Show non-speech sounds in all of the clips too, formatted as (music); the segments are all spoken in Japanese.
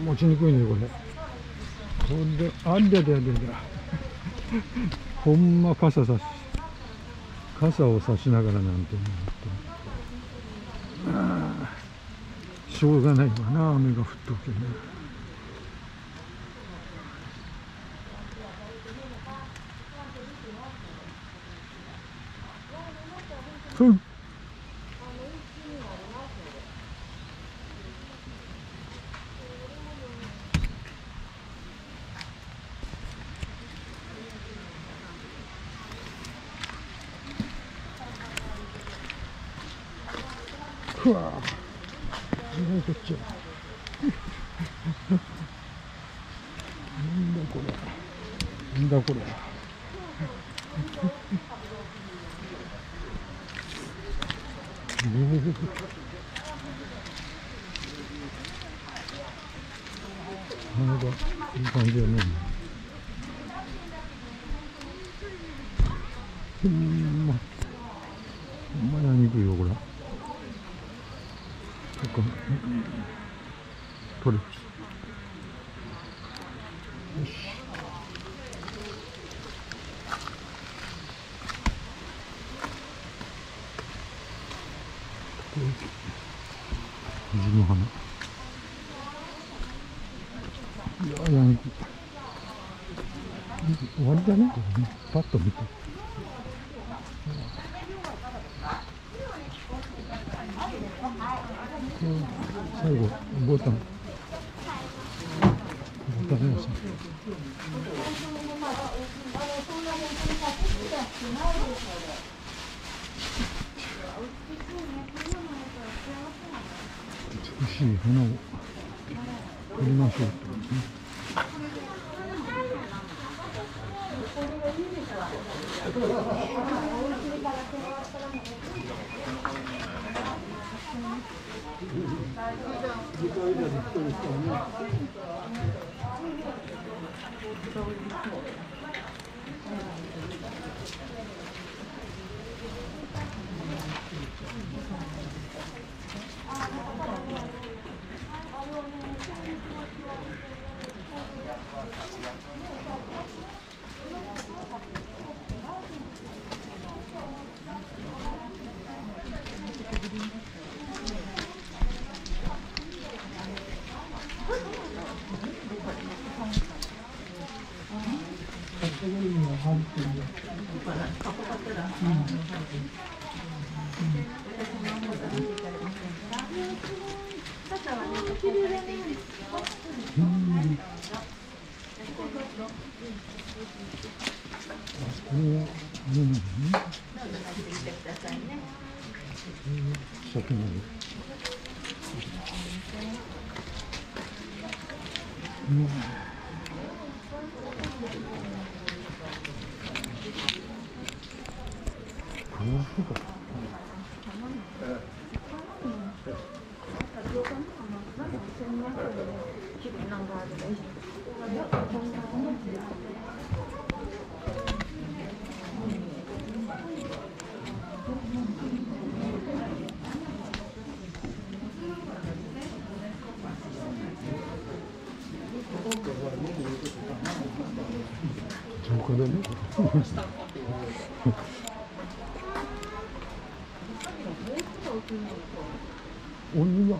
持ちにくいねこれ。これありゃりゃりゃりゃほんま傘さし傘を差しながらなんて思って。しょうがないわな雨が降っとけね。ふっ。ふわ。えらいこっちゃなんだこれ。なんだこれ。なんかいい感じだねうんまほんまやにくいよこれ。そっか取れよし藤の花いややにくい終わりだねこれねパッと見てうん最後ボタンボタン屋さん美しい花を撮りましょうってこと。ねこれはあれなのね先までうわ豆腐か浄化 (laughs) だ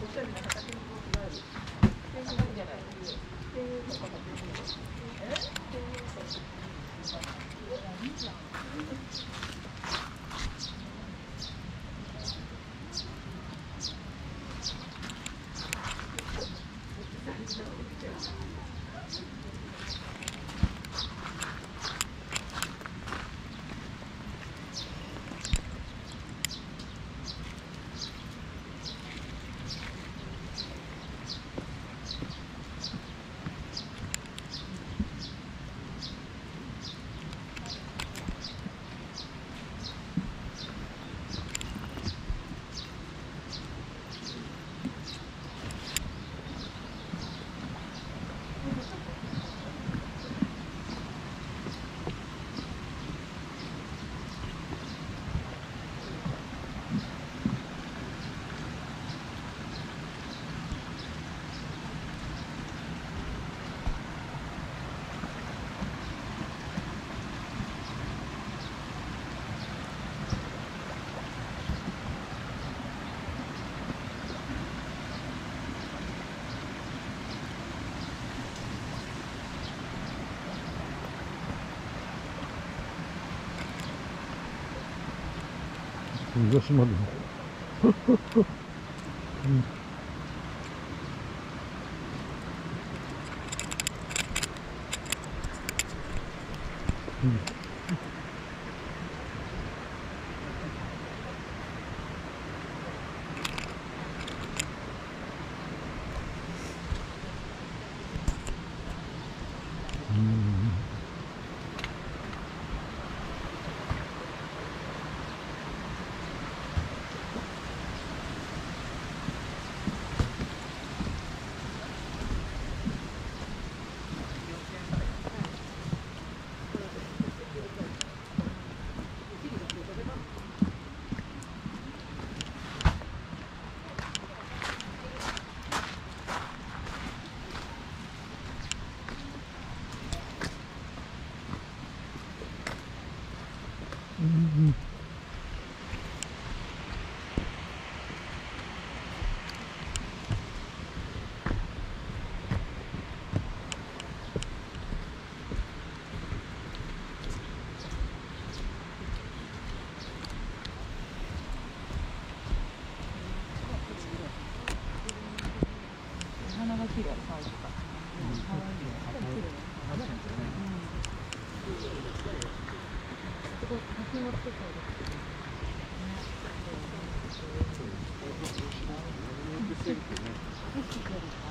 ねお庭広島でもうんうんうんうん花が綺麗、咲いてた。可愛いよ。すごい写真もつけてる。ね。